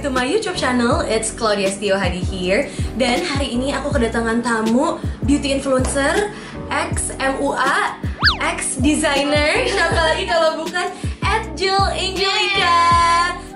back to my YouTube channel. It's Claudia Stio Hadi here. Dan hari ini aku kedatangan tamu beauty influencer, ex MUA, ex designer. Siapa lagi kalau bukan at Jill Angelica.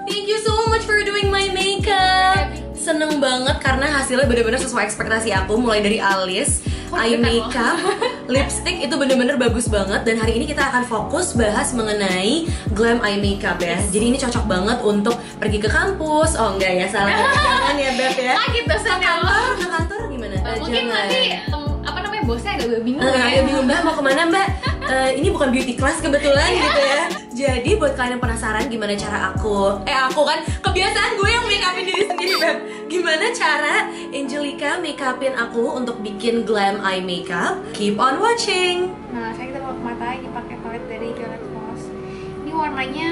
Thank you so much for doing my makeup. Seneng banget karena hasilnya bener-bener sesuai ekspektasi aku mulai dari alis, eye makeup, lipstick itu bener-bener bagus banget dan hari ini kita akan fokus bahas mengenai glam eye makeup ya. Jadi ini cocok banget untuk pergi ke kampus. Oh enggak ya, salah jangan ya Beb ya. Kaget dosen ya kantor, ke kantor gimana? Eh, Mungkin jangan. nanti apa namanya bosnya agak bingung Eh, ya. agak bingung mbak mau ke mana mbak? Eh, ini bukan beauty class kebetulan gitu ya. Jadi buat kalian yang penasaran gimana cara aku, eh aku kan kebiasaan gue yang make upin diri sendiri beb. Gimana cara Angelica make upin aku untuk bikin glam eye makeup? Keep on watching. Nah, saya kita mata ini pakai palette dari Violet Foss. Ini warnanya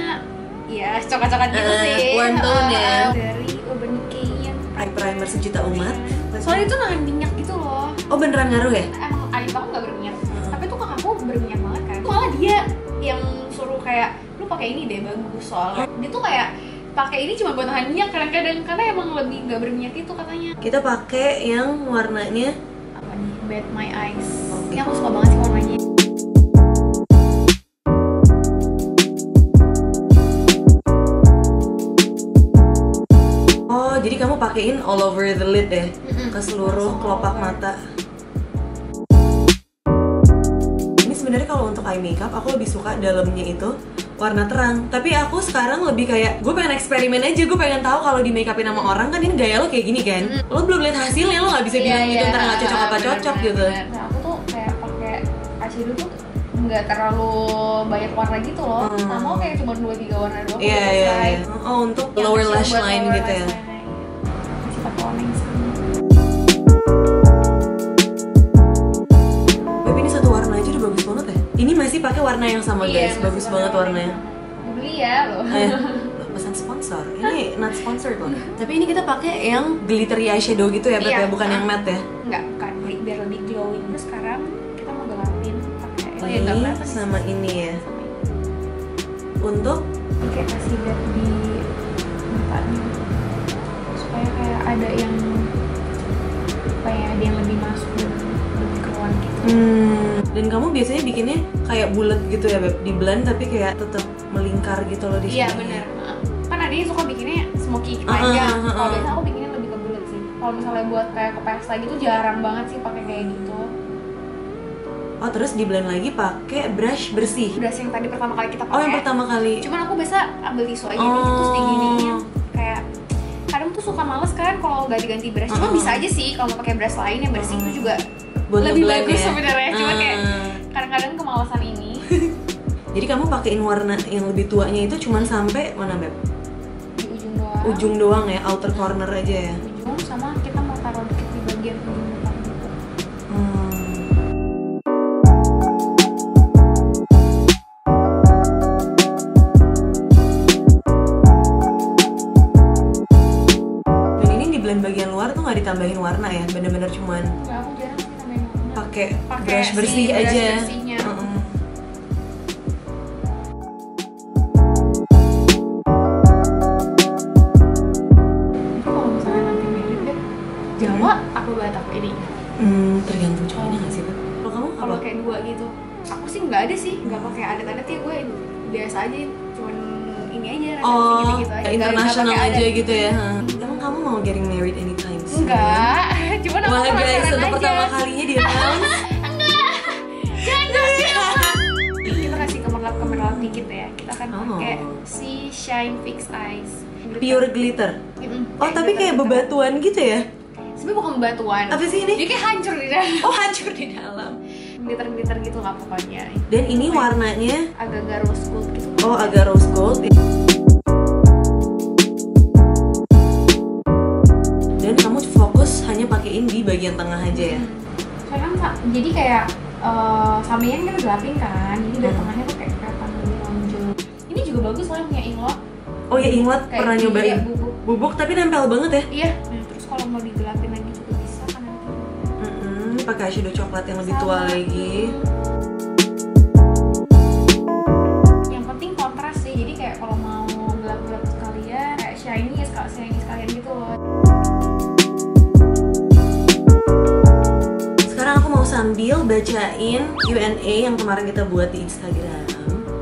ya coklat-coklat gitu Eh, sih. warm tone ya. Eh, Dari Urban Decay yang Eye primer sejuta umat. Soalnya itu nahan minyak gitu loh. Oh beneran ngaruh ya? Emang alis aku nggak berminyak. Tapi tuh kakakku berminyak banget kan. Malah dia yang kayak lu pakai ini deh bagus soalnya. Dia tuh kayak pakai ini cuma buat nahan minyak kadang-kadang karena emang lebih nggak berminyak itu katanya. Kita pakai yang warnanya Apa nih? Bad My Eyes. Ini aku suka banget sih warnanya. Oh, jadi kamu pakein all over the lid? Mm-mm. Ke seluruh kelopak mata. Sebenarnya kalau untuk eye makeup aku lebih suka dalamnya itu warna terang. Tapi aku sekarang lebih kayak gue pengen eksperimen aja. Gue pengen tahu kalau di make upin sama orang kan ini gaya lo kayak gini kan. Lo belum lihat hasilnya lo nggak bisa Iya, bilang gitu iya. ntar nggak cocok apa cocok bener, gitu. bener. Nah, aku tuh kayak pakai eyeshadow tuh nggak terlalu banyak warna gitu loh. Hmm. Nah, mau kayak cuma 2-3 warna doang. Iya iya. selesai. iya. Oh untuk lower lash line lower gitu ya. lash iya. Masih pakai warna yang sama. Ini masih pakai warna yang sama Iya, guys. masih Bagus banget warna warnanya. sama. Beli ya loh. Eh, pesan sponsor. Ini not sponsored loh. Tapi ini kita pakai yang glittery eyeshadow gitu ya, Beb Iya. ya, bukan yang matte ya. Enggak, bukan biar lebih glowing. Terus sekarang kita mau gelapin pakai oh ya sih. sama ini ya. Sama ini. Untuk kayak kasih lihat di matanya supaya kayak ada yang supaya ada yang lebih masuk lebih keluar gitu hmm, dan kamu biasanya bikinnya kayak bulat gitu ya, Beb. Di blend tapi kayak tetap melingkar gitu loh di sini. iya benar kan ada yang suka bikinnya smoky Ah, aja ah, ah, kalau ah. biasa aku bikinnya lebih ke bulat sih kalau misalnya buat kayak ke pesta gitu jarang banget sih pakai kayak gitu Oh, terus di blend lagi pakai brush bersih. brush yang tadi pertama kali kita pakai Oh, yang pertama kali. cuman aku biasa ambil tisu aja nih Oh. terus diginiin kayak kadang tuh suka males kan kalau ganti-ganti brush cuma Mm-mm. bisa aja sih kalau pakai brush lain yang bersih itu juga Buat lebih bagus ya. sebenarnya cuma kayak Ah. kadang-kadang kemalasan ini Jadi kamu pakein warna yang lebih tuanya itu cuman sampai mana, Beb? di ujung doang Ujung doang ya, outer corner aja ya. ujung sama kita mau taruh dikit di bagian ujung gitu Hmm. Dan ini di blend bagian luar tuh nggak ditambahin warna ya, bener-bener cuman Enggak, aku jarang. Pakai brush si bersih brush aja. bersihnya. Mm-mm. Itu kalau misalnya nanti merit deh Jawa apa Batak ini Hmm, tergantung cowoknya nggak sih, Beb? Kalau kamu kalau apa? kayak dua gitu aku sih nggak ada sih nggak pakai adat-adat ya gue biasa aja cuman ini aja Oh, aja nggak internasional aja gitu ya. Emang kamu mau getting married anytime? Enggak. Cuman aku Wah guys, untuk aja. pertama kalinya di announce kita kasih kemerlap kemerlap dikit ya. Kita akan Oh. pakai si shine fix eyes. Pure glitter. Oh, tapi kayak bebatuan gitu ya? sebenarnya bukan bebatuan. Apa sih ini? dia kayak hancur di dalam. Oh, hancur di dalam. glitter glitter gitu lah pokoknya. Dan ini warnanya? Agak-agak rose gold gitu. Oh agak rose gold. Pakein di bagian tengah aja ya. soalnya kan sa- jadi kayak eh sampingnya kan kita gelapin kan jadi dari Hmm. tengahnya tuh kayak kelihatan lebih lonjong ini juga bagus soalnya punya inglot Oh ya Kayak pernah iya, nyobain bubuk. bubuk tapi nempel banget ya. iya nah, terus kalau mau digelapin lagi juga bisa kan nanti Mm-mm, pakai eyeshadow coklat yang lebih tua Sama. lagi. yang penting kontras sih jadi kayak kalau mau gelap-gelap sekalian kayak shiny ya sekali shiny sekali sambil bacain Q&A yang kemarin kita buat di Instagram.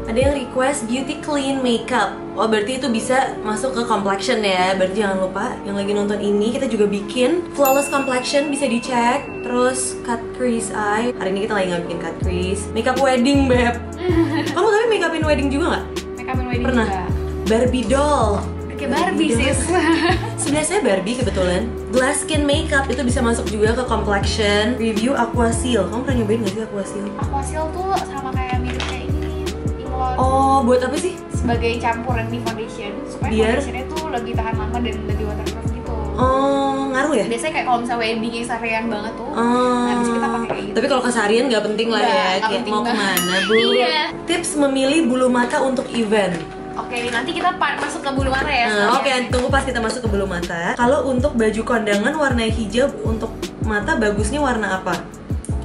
Ada yang request beauty clean makeup. Oh berarti itu bisa masuk ke complexion ya. Berarti jangan lupa yang lagi nonton ini kita juga bikin flawless complexion bisa dicek. Terus cut crease eye. Hari ini kita lagi nggak bikin cut crease. Makeup wedding beb. Kamu tapi makeupin wedding juga nggak? Makeup and wedding Pernah. juga. Barbie doll. Kayak Barbie sis. Sebenarnya saya Barbie kebetulan. Glass skin makeup itu bisa masuk juga ke complexion. Review Aqua Seal. Kamu pernah nyobain nggak sih Aqua Seal? Aquasil tuh sama kayak mirip kayak ini Inglot Oh, buat apa sih? sebagai campuran di foundation supaya Biar- foundationnya tuh lebih tahan lama dan lebih waterproof gitu. Oh, ngaruh ya? Biasanya kayak kalau misalnya wedding yang seharian banget tuh, Oh. nah bisa kita pakai kayak gitu. Tapi kalau keseharian nggak penting lah ya. Kayak penting mau ke mana bu? Iya. Tips memilih bulu mata untuk event. Oke, nanti kita masuk ke bulu mata ya. Nah. Oke, tunggu pas kita masuk ke bulu mata. Kalau untuk baju kondangan warna hijau untuk mata bagusnya warna apa?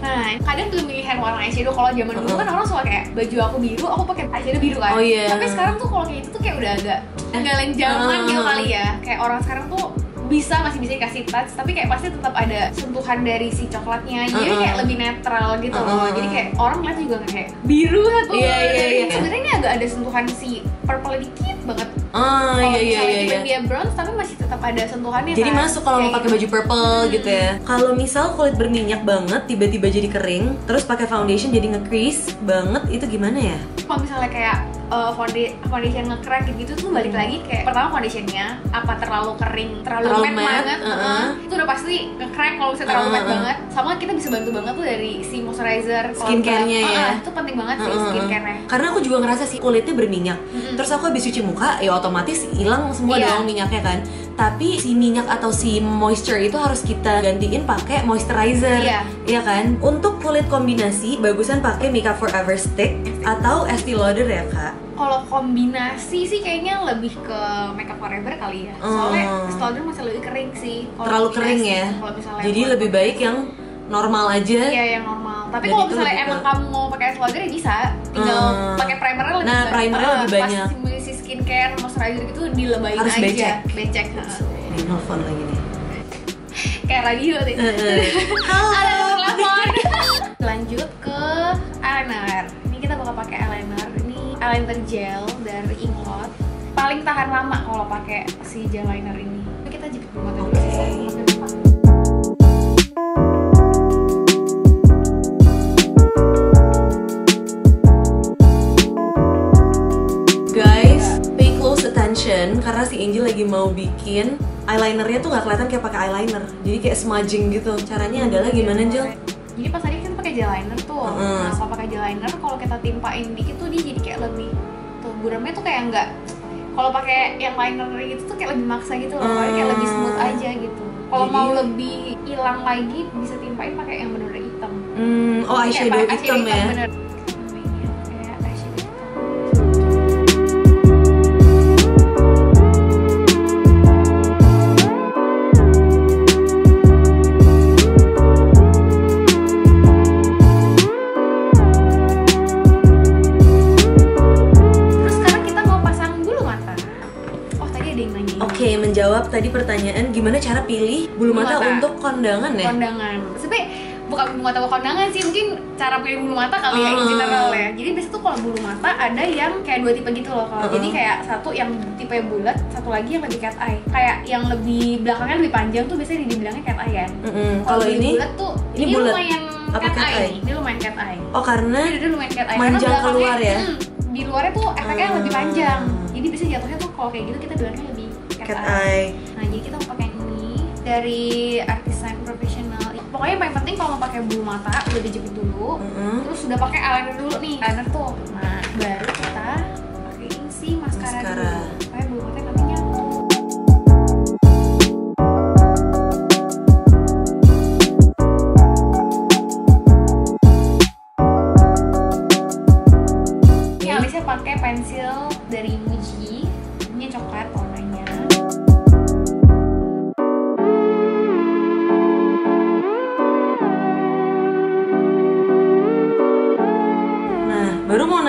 Nah, kadang pemilihan warna eyeshadow kalau zaman dulu kan orang suka kayak baju aku biru, aku pakai eyeshadow biru kan. Oh, iya. Tapi sekarang tuh kalau kayak itu tuh kayak udah agak tinggalan zaman Uh. gitu kali ya. Kayak orang sekarang tuh bisa masih bisa dikasih touch tapi kayak pasti tetap ada sentuhan dari si coklatnya jadi Uh-uh. kayak lebih netral gitu loh Uh-uh. jadi kayak orang ngeliat juga kayak biru satu Iya, iya, iya. sebenarnya ini agak ada sentuhan si purple dikit banget Ah, kalau iya iya iya. even iya. dia bronze tapi masih tetap ada sentuhannya Jadi kan. masuk kalau mau pakai baju purple gitu ya. Kalau misal kulit berminyak banget tiba-tiba jadi kering, terus pakai foundation jadi nge-crease banget itu gimana ya? kalau misalnya kayak uh, founda- foundation nge-crack gitu tuh balik lagi kayak pertama foundationnya apa terlalu kering terlalu, Terlalu matte matte, banget uh-uh. uh-uh. itu udah pasti nge-crack kalau misalnya terlalu matte Uh-uh. banget sama kita bisa bantu banget tuh dari si moisturizer Skincare-nya ya. uh-uh, itu penting banget sih Heeh. skincare-nya Karena aku juga ngerasa sih kulitnya berminyak. Mm-mm. Terus aku habis cuci muka, ya otomatis hilang semua Iya. dong minyaknya kan. Tapi si minyak atau si moisture itu harus kita gantiin pakai moisturizer. Iya. Iya kan? Untuk kulit kombinasi bagusan pakai Makeup Forever stick atau Estee Lauder ya, Kak. kalau kombinasi sih kayaknya lebih ke makeup forever kali ya soalnya Hmm. Stolder masih lebih kering sih kalau Terlalu kering ya. Jadi lebih baik yang normal aja. Iya yang normal. Tapi kalau misalnya emang kamu mau pakai Slogger ya bisa, tinggal Hmm. pakai primernya lebih Nah, banyak. primernya Ah, lebih banyak. Skincare, moisturizer gitu dilebayin Harus aja. becek. Becek. Nih, nelfon lagi nih. Kayak radio. Heeh. Halo. Ada telepon. Lanjut ke eyeliner. Ini kita bakal pakai eyeliner. Ini eyeliner gel dari Inglot. Paling tahan lama kalau pakai si gel liner ini. Kita jepit dulu mata dulu Mau bikin eyelinernya tuh nggak kelihatan kayak pakai eyeliner. Jadi kayak smudging gitu. Caranya adalah gimana, Angel? Jadi pas tadi kan pakai gel liner tuh. Heeh. Nah, kalau pakai gel liner kalau kita timpain dikit tuh dia jadi kayak lebih tuh buramnya tuh kayak enggak kalau pakai yang liner gitu tuh kayak lebih maksa gitu loh. Soalnya kayak lebih smooth aja gitu. Kalau mau lebih hilang lagi bisa timpain pakai yang bener-bener hitam. Hmm, oh eyeshadow pakai hitam ya. bener. Tadi pertanyaan gimana cara pilih bulu mata, mata. untuk kondangan ya? kondangan. Sebenarnya bukan bulu mata kondangan sih, mungkin cara pilih bulu mata kali ya in Ah. general ya. Jadi biasanya tuh kalau bulu mata ada yang kayak dua tipe gitu loh. Kalau Ah. jadi kayak satu yang tipe bulat, satu lagi yang lebih cat eye. Kayak yang lebih belakangnya lebih panjang tuh biasanya dibilangnya cat eye kan. Mm-mm, Kalau lebih ini, bulat tuh ini ini, bulat. lumayan Apa cat, cat eye. eye? Ini lumayan cat eye. oh karena Ini dia lumayan cat eye. Manjang Karena keluar ya? hmm, di luarnya tuh efeknya Ah. lebih panjang. Jadi biasanya jatuhnya tuh kalau kayak gitu kita bilangnya cat, cat eye. eye. Nah, jadi kita mau pakai ini dari artisan profesional. Pokoknya yang paling penting kalau mau pakai bulu mata udah dijepit dulu. Mm-mm. Terus udah pakai eyeliner dulu nih. Eyeliner tuh. Nah, baru kita pakein si maskara, Maskara. dulu.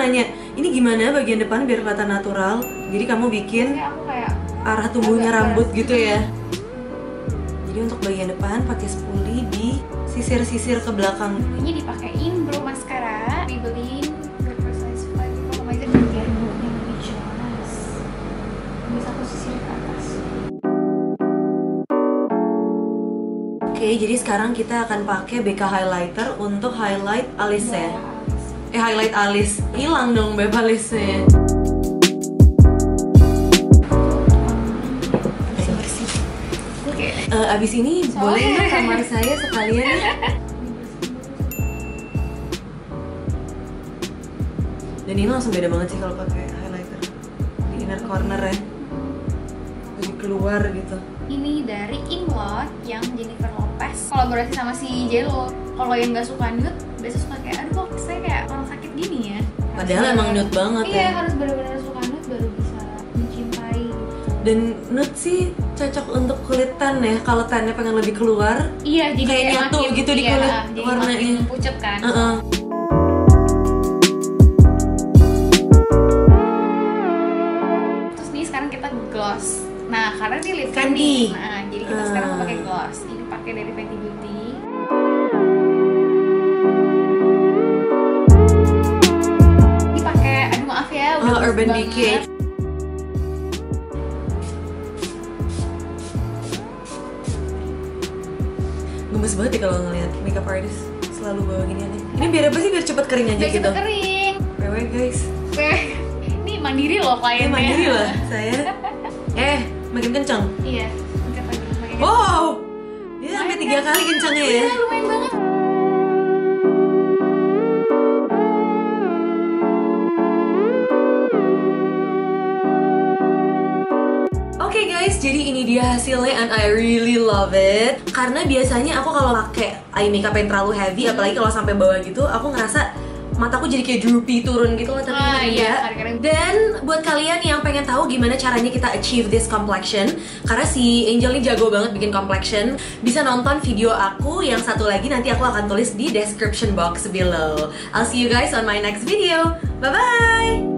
Nanya, ini gimana bagian depan biar kelihatan natural? Jadi kamu bikin kayak arah tumbuhnya rambut gitu ya? Jadi Jadi untuk bagian depan pakai spoolie di sisir-sisir ke belakang. Ini dipakein bro maskara, Maybelline. Oke, jadi sekarang kita akan pakai BK highlighter untuk highlight alisnya. Eh highlight alis. Hilang dong beb alisnya. Eh, abis ini Soalnya- boleh nggak kamar saya sekalian? Dan ini langsung beda banget sih kalau pakai highlighter di inner corner ya. Lebih keluar gitu. Ini dari Inlot yang Jennifer Lopez kolaborasi sama si Jello. Kalau yang nggak suka nude, biasa suka kayak aduh kok saya kayak orang sakit gini ya. Padahal Harus emang nude banget Iya, ya. harus benar-benar suka nude baru bisa mencintai. Dan nude sih cocok untuk kulit tan ya. Kalau tannya pengen lebih keluar, Iya, jadi Kayak nyatu makin- gitu di iya, kulit jadi warnanya. pucet kan. uh-uh. Terus nih sekarang kita gloss. Nah, karena ini lip Candy. Nah, jadi kita Ah. sekarang mau pakai gloss. Ini pakai dari Fenty Beauty. Urban banget. Decay. Gemes banget ya kalau ngeliat makeup artist selalu bawa gini aneh. Ini biar apa sih? Biar cepet kering aja Biar gitu. cepet kering. PW guys. Ini mandiri loh kliennya. mandiri lah saya. Eh, makin kencang. Iya, Wow, dia sampai tiga kali kencangnya ya. Iya, lumayan banget. Guys, jadi ini dia hasilnya and I really love it. Karena biasanya aku kalau pakai eye makeup yang terlalu heavy, apalagi kalau sampai bawah gitu, aku ngerasa mataku jadi kayak droopy turun gitu loh tapi Ah, iya, kadang-kadang. Dan buat kalian yang pengen tahu gimana caranya kita achieve this complexion, karena si Angel ini jago banget bikin complexion, bisa nonton video aku yang satu lagi nanti aku akan tulis di description box below. I'll see you guys on my next video. Bye bye.